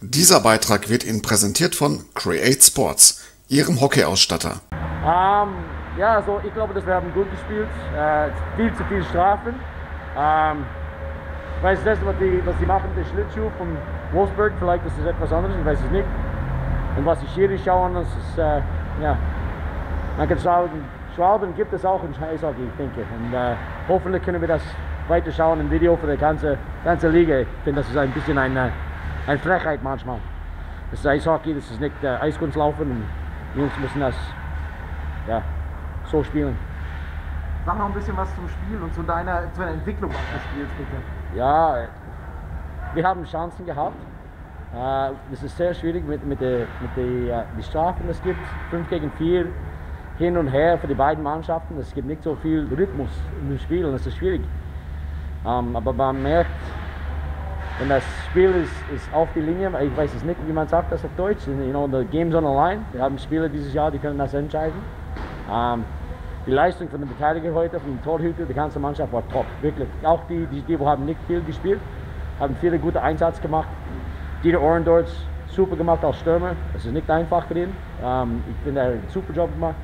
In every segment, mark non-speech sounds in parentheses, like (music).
Dieser Beitrag wird Ihnen präsentiert von Create Sports, Ihrem Hockeyausstatter. Ähm, ja, also ich glaube, dass wir haben gut gespielt. Äh, viel zu viel Strafen. Ähm, ich weiß nicht, was die, was machen, der Schlittschuh von Wolfsburg, vielleicht ist es etwas anderes, ich weiß es nicht. Und was die Schiri schauen, das ist, äh, ja, man kann sagen, Schwalben gibt es auch in Eishockey, ich denke. Und äh, hoffentlich können wir das weiter schauen im Video für die ganze, ganze Liga. Ich finde, das ist ein bisschen eine, eine Frechheit manchmal. Das ist Eishockey, das ist nicht äh, Eiskunstlaufen und die Jungs müssen das ja, so spielen. Sag noch ein bisschen was zum Spiel und zu deiner, zu deiner Entwicklung des Spiels, bitte. Ja, wir haben Chancen gehabt. Äh, das ist sehr schwierig mit, mit den mit die, uh, die Strafen, es gibt 5 gegen 4 hin und her für die beiden Mannschaften. Es gibt nicht so viel Rhythmus im Spiel und es ist schwierig. Ähm, aber man merkt, wenn das Spiel ist, ist auf die Linie, ich weiß es nicht, wie man sagt das auf Deutsch, you know, the game's on the line. Wir haben Spieler dieses Jahr, die können das entscheiden. Ähm, die Leistung von den Verteidiger heute, von den Torhüter, die ganze Mannschaft war top, wirklich. Auch die, die, die haben nicht viel gespielt, haben viele gute Einsatz gemacht. Dieter Ohrendorf super gemacht als Stürmer, das ist nicht einfach für ihn. Um, ich finde, er hat einen super Job gemacht.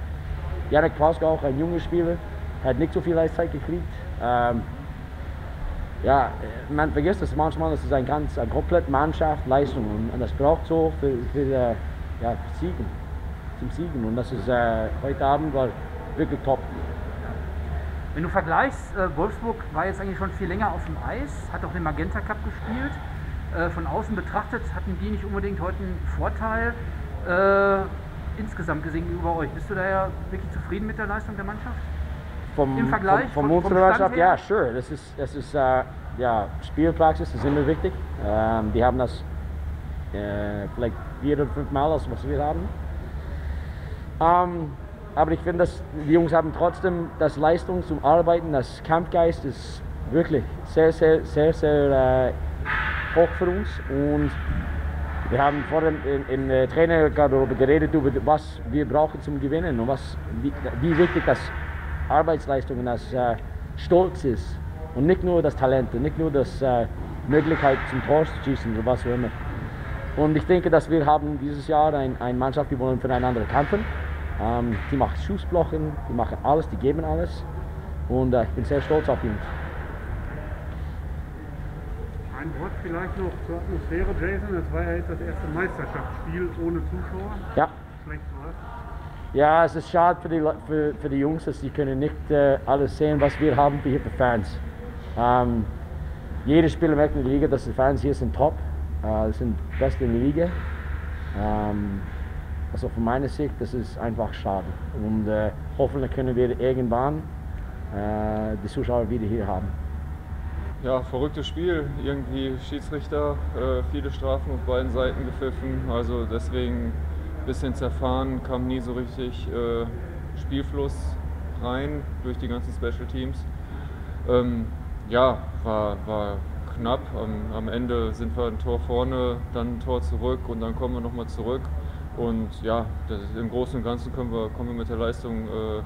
Janik Pauska auch ein junger Spieler, hat nicht so viel Eiszeit gekriegt. Um, ja, man vergisst das manchmal, das ist ein ganz, eine komplette Mannschaft, Leistung und, das braucht so für, für, äh, ja, Siegen, zum Siegen und das ist äh, heute Abend war wirklich top. Wenn du vergleichst, äh, Wolfsburg war jetzt eigentlich schon viel länger auf dem Eis, hat auch den Magenta Cup gespielt. Äh, von außen betrachtet hatten die nicht unbedingt heute einen Vorteil. Äh, insgesamt gesehen gegenüber euch. Bist du da ja wirklich zufrieden mit der Leistung der Mannschaft? Vom, Im Vergleich vom, vom, vom ja, sure. Das ist, das ist äh, ja, Spielpraxis ist immer wichtig. Ähm, die haben das äh, vielleicht vier oder fünf Mal, als was wir haben. Ähm, aber ich finde, dass die Jungs haben trotzdem das Leistung zum Arbeiten, das Kampfgeist ist wirklich sehr, sehr, sehr, sehr äh, hoch für uns. Und wir haben vorhin in, der Trainer darüber geredet, über was wir brauchen zum Gewinnen und was, wie, wie wichtig das Arbeitsleistung und das äh, Stolz ist. Und nicht nur das Talent, nicht nur das äh, Möglichkeit zum Tor zu schießen oder was auch immer. Und ich denke, dass wir haben dieses Jahr ein, eine Mannschaft, die wollen füreinander kämpfen. Ähm, die machen Schussblocken, die machen alles, die geben alles. Und äh, ich bin sehr stolz auf ihn. Ein Wort vielleicht noch zur Atmosphäre, Jason. Das war ja jetzt das erste Meisterschaftsspiel ohne Zuschauer. Ja. Schlecht war Ja, es ist schade für die, für, für die Jungs, dass sie können nicht äh, alles sehen, was wir haben hier für Fans. Ähm, jeder Spieler merkt in der Liga, dass die Fans hier sind top, äh, sind beste in der Liga. Ähm, also von meiner Sicht, das ist einfach schade. Und äh, hoffentlich können wir irgendwann äh, die Zuschauer wieder hier haben. Ja, verrücktes Spiel. Irgendwie Schiedsrichter, äh, viele Strafen auf beiden Seiten gepfiffen. Also deswegen bisschen zerfahren, kam nie so richtig äh, Spielfluss rein durch die ganzen Special Teams. Ähm, ja, war, war knapp. Am, am, Ende sind wir ein Tor vorne, dann ein Tor zurück und dann kommen wir nochmal zurück. Und ja, das, im Großen und Ganzen können wir, können wir mit der Leistung äh,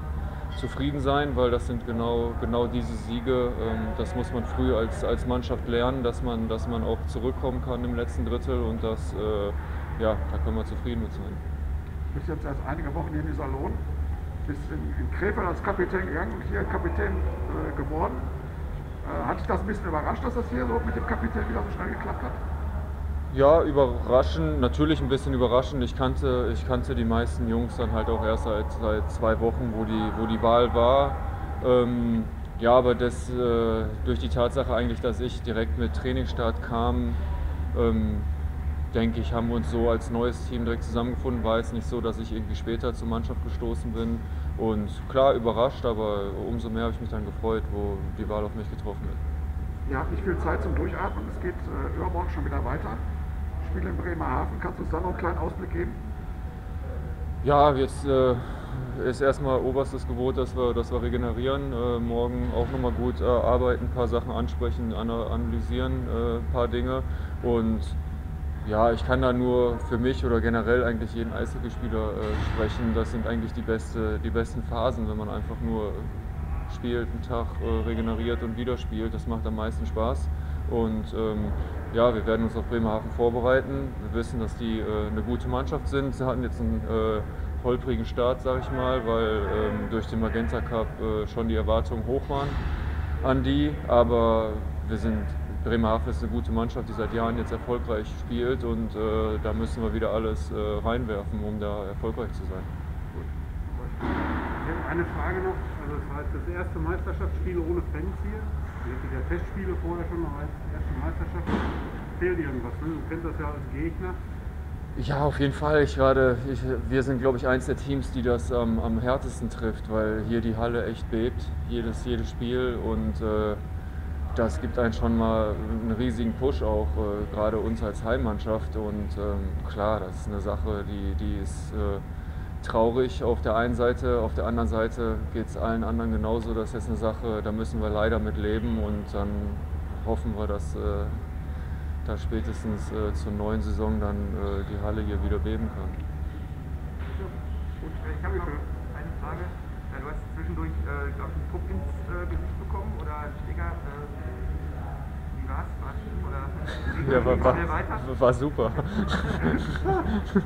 zufrieden sein, weil das sind genau, genau diese Siege. Ähm, das muss man früh als, als Mannschaft lernen, dass man, dass man auch zurückkommen kann im letzten Drittel und das, äh, ja, da können wir zufrieden mit sein. Du bist jetzt erst einige Wochen hier in Iserlohn, bist in, in Krefeld als Kapitän gegangen und hier Kapitän äh, geworden. Äh, hat dich das ein bisschen überrascht, dass das hier so mit dem Kapitän wieder so schnell geklappt hat? Ja, überraschend, natürlich ein bisschen überraschend. Ich kannte, ich kannte die meisten Jungs dann halt auch erst seit, seit zwei Wochen, wo die, wo die Wahl war. Ähm, ja, aber das äh, durch die Tatsache eigentlich, dass ich direkt mit Trainingsstart kam, ähm, denke ich, haben wir uns so als neues Team direkt zusammengefunden. War jetzt nicht so, dass ich irgendwie später zur Mannschaft gestoßen bin. Und klar überrascht, aber umso mehr habe ich mich dann gefreut, wo die Wahl auf mich getroffen wird. Ihr habt nicht viel Zeit zum Durchatmen, es geht äh, übermorgen schon wieder weiter. Spiel in Bremerhaven. Kannst du uns da noch einen kleinen Ausblick geben? Ja, jetzt äh, ist erstmal oberstes Gebot, dass wir, dass wir regenerieren. Äh, morgen auch nochmal gut äh, arbeiten, ein paar Sachen ansprechen, analysieren, ein äh, paar Dinge. Und ja, ich kann da nur für mich oder generell eigentlich jeden Eishockeyspieler äh, sprechen. Das sind eigentlich die, beste, die besten Phasen, wenn man einfach nur spielt, einen Tag äh, regeneriert und wieder spielt. Das macht am meisten Spaß. Und ähm, ja, wir werden uns auf Bremerhaven vorbereiten. Wir wissen, dass die äh, eine gute Mannschaft sind. Sie hatten jetzt einen äh, holprigen Start, sage ich mal, weil ähm, durch den Magenta Cup äh, schon die Erwartungen hoch waren an die. Aber wir sind Bremerhaven ist eine gute Mannschaft, die seit Jahren jetzt erfolgreich spielt und äh, da müssen wir wieder alles äh, reinwerfen, um da erfolgreich zu sein. Ich habe eine Frage noch. Also das heißt, das erste Meisterschaftsspiel ohne Fans hier. Ihr hattet ja Testspiele vorher schon noch als erste Meisterschaft. Fehlt irgendwas, ne? Du kennst das ja als Gegner. Ja, auf jeden Fall. Ich gerade, ich, wir sind, glaube ich, eins der Teams, die das ähm, am härtesten trifft, weil hier die Halle echt bebt, jedes, jedes Spiel und äh, das gibt einen schon mal einen riesigen Push auch, äh, gerade uns als Heimmannschaft. Und ähm, klar, das ist eine Sache, die, die ist äh, traurig auf der einen Seite, auf der anderen Seite geht es allen anderen genauso. Das ist jetzt eine Sache, da müssen wir leider mit leben und dann hoffen wir, dass äh, da spätestens äh, zur neuen Saison dann äh, die Halle hier wieder beben kann. Gut, ich habe eine Frage. Du hast zwischendurch, äh, glaube ich, einen Puck ins äh, Gesicht bekommen oder einen Schläger. Äh, wie war's? War es schlimm oder Ja, war, war, war super. (laughs)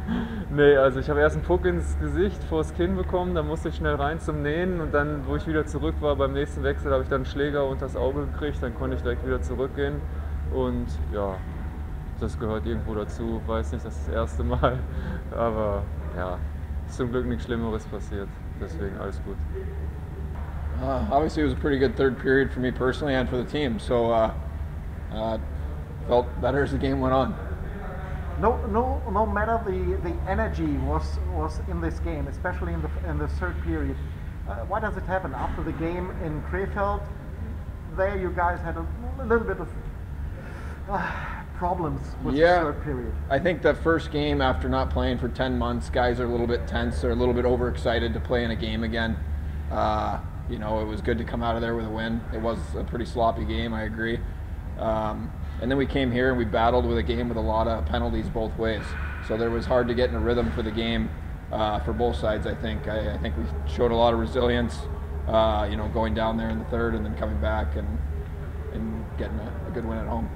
nee, also ich habe erst einen Puck ins Gesicht vors Kinn bekommen, dann musste ich schnell rein zum Nähen und dann, wo ich wieder zurück war beim nächsten Wechsel, habe ich dann einen Schläger unter das Auge gekriegt, dann konnte ich direkt wieder zurückgehen und ja, das gehört irgendwo dazu. Weiß nicht, das ist das erste Mal, (laughs) aber ja, ist zum Glück nichts Schlimmeres passiert, deswegen alles gut. Uh, obviously, it was a pretty good third period for me personally and for the team. So, uh, uh, felt better as the game went on. No, no, no matter the, the energy was was in this game, especially in the in the third period. Uh, why does it happen after the game in Krefeld? There, you guys had a, a little bit of uh, problems with Yeah. the third period. I think the first game after not playing for 10 months, guys are a little bit tense. They're a little bit overexcited to play in a game again. Uh, you know, it was good to come out of there with a win. It was a pretty sloppy game, I agree. Um, and then we came here and we battled with a game with a lot of penalties both ways. So there was hard to get in a rhythm for the game uh, for both sides. I think. I, I think we showed a lot of resilience. Uh, you know, going down there in the third and then coming back and and getting a, a good win at home.